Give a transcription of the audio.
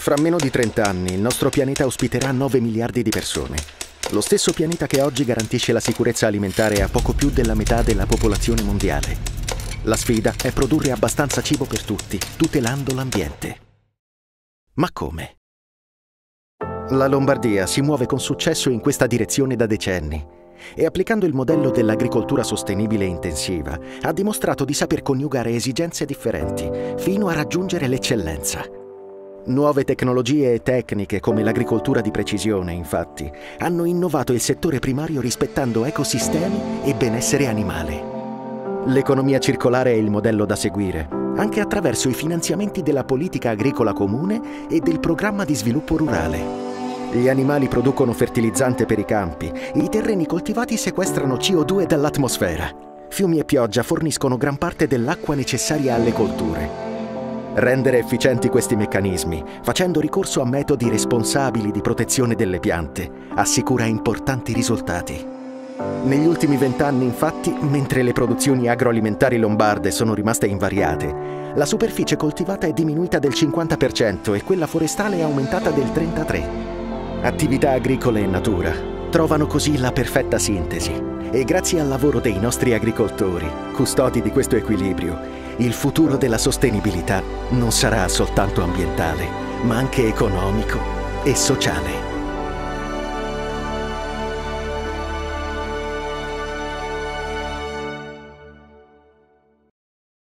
Fra meno di 30 anni il nostro pianeta ospiterà 9 miliardi di persone. Lo stesso pianeta che oggi garantisce la sicurezza alimentare a poco più della metà della popolazione mondiale. La sfida è produrre abbastanza cibo per tutti, tutelando l'ambiente. Ma come? La Lombardia si muove con successo in questa direzione da decenni e applicando il modello dell'agricoltura sostenibile e intensiva ha dimostrato di saper coniugare esigenze differenti fino a raggiungere l'eccellenza. Nuove tecnologie e tecniche come l'agricoltura di precisione, infatti, hanno innovato il settore primario rispettando ecosistemi e benessere animale. L'economia circolare è il modello da seguire, anche attraverso i finanziamenti della politica agricola comune e del programma di sviluppo rurale. Gli animali producono fertilizzante per i campi, i terreni coltivati sequestrano CO2 dall'atmosfera. Fiumi e pioggia forniscono gran parte dell'acqua necessaria alle colture. Rendere efficienti questi meccanismi, facendo ricorso a metodi responsabili di protezione delle piante, assicura importanti risultati. Negli ultimi vent'anni, infatti, mentre le produzioni agroalimentari lombarde sono rimaste invariate, la superficie coltivata è diminuita del 50% e quella forestale è aumentata del 33%. Attività agricole e natura trovano così la perfetta sintesi e grazie al lavoro dei nostri agricoltori, custodi di questo equilibrio, il futuro della sostenibilità non sarà soltanto ambientale, ma anche economico e sociale.